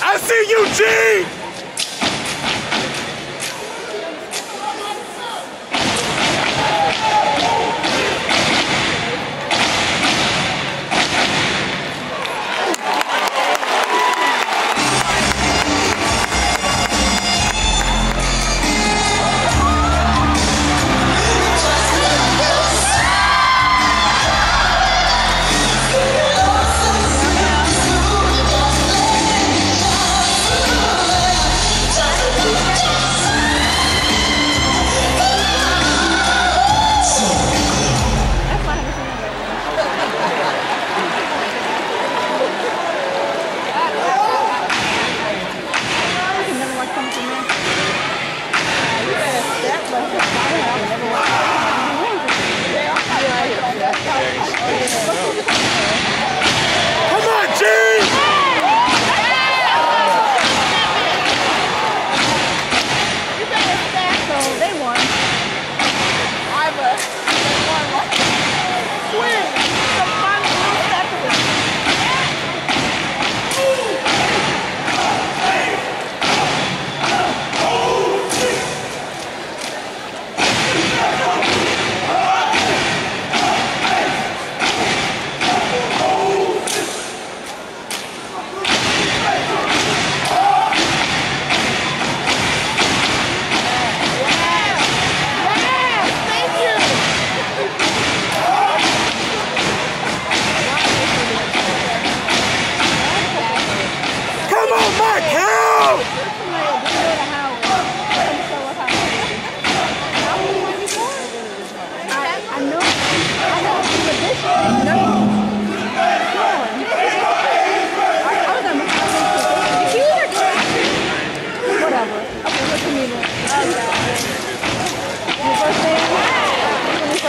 I see you, G.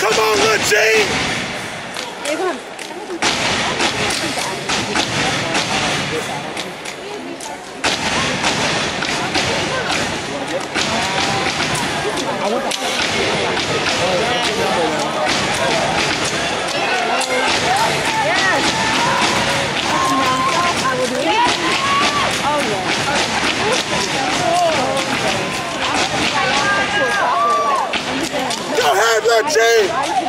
Come on, Lachine! I want Gucci!